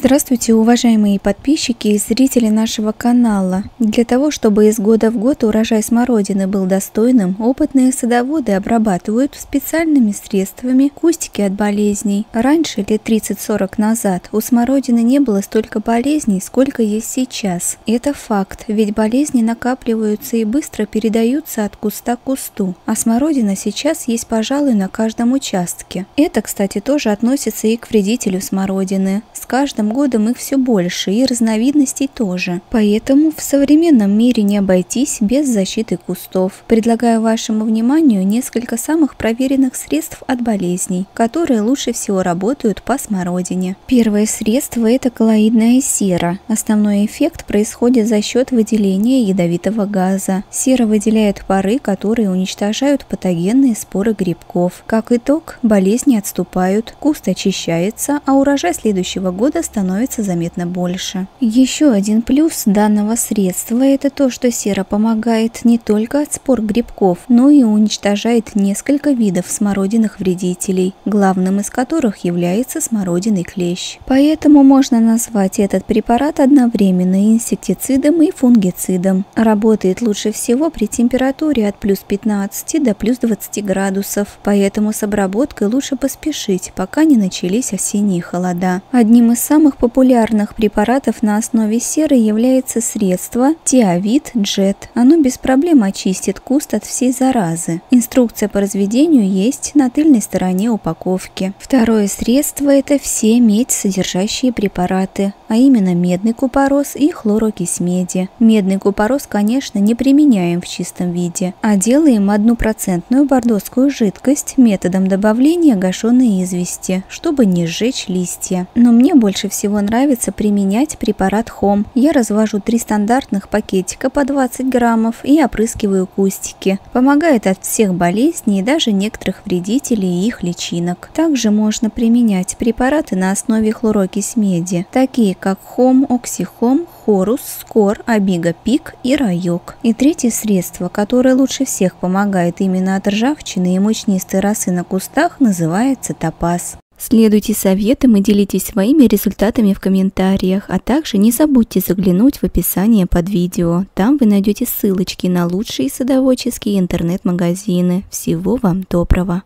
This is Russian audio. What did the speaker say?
Здравствуйте, уважаемые подписчики и зрители нашего канала. Для того, чтобы из года в год урожай смородины был достойным, опытные садоводы обрабатывают специальными средствами кустики от болезней. Раньше, лет 30-40 назад, у смородины не было столько болезней, сколько есть сейчас. Это факт, ведь болезни накапливаются и быстро передаются от куста к кусту, а смородина сейчас есть, пожалуй, на каждом участке. Это, кстати, тоже относится и к вредителю смородины. С каждым каждым годом их все больше, и разновидностей тоже. Поэтому в современном мире не обойтись без защиты кустов. Предлагаю вашему вниманию несколько самых проверенных средств от болезней, которые лучше всего работают по смородине. Первое средство – это коллоидная сера. Основной эффект происходит за счет выделения ядовитого газа. Сера выделяет пары, которые уничтожают патогенные споры грибков. Как итог, болезни отступают, куст очищается, а урожай следующего года становится заметно больше. Еще один плюс данного средства – это то, что сера помогает не только от спор грибков, но и уничтожает несколько видов смородиных вредителей, главным из которых является смородиный клещ. Поэтому можно назвать этот препарат одновременно инсектицидом и фунгицидом. Работает лучше всего при температуре от плюс 15 до плюс 20 градусов, поэтому с обработкой лучше поспешить, пока не начались осенние холода. Одним из самых самых популярных препаратов на основе серы является средство Тиавит Джет. Оно без проблем очистит куст от всей заразы. Инструкция по разведению есть на тыльной стороне упаковки. Второе средство – это все медь содержащие препараты, а именно медный купорос и хлорокись меди. Медный купорос, конечно, не применяем в чистом виде, а делаем одну процентную бордоскую жидкость методом добавления гашеной извести, чтобы не сжечь листья. Но мне больше всего нравится применять препарат Хом. Я развожу три стандартных пакетика по 20 граммов и опрыскиваю кустики. Помогает от всех болезней и даже некоторых вредителей и их личинок. Также можно применять препараты на основе хлорокись меди, такие как Хом, Оксихом, Хорус, Скор, Абига Пик и Райок. И третье средство, которое лучше всех помогает именно от ржавчины и мучнистой росы на кустах, называется топаз. Следуйте советам и делитесь своими результатами в комментариях, а также не забудьте заглянуть в описание под видео. Там вы найдете ссылочки на лучшие садоводческие интернет-магазины. Всего вам доброго!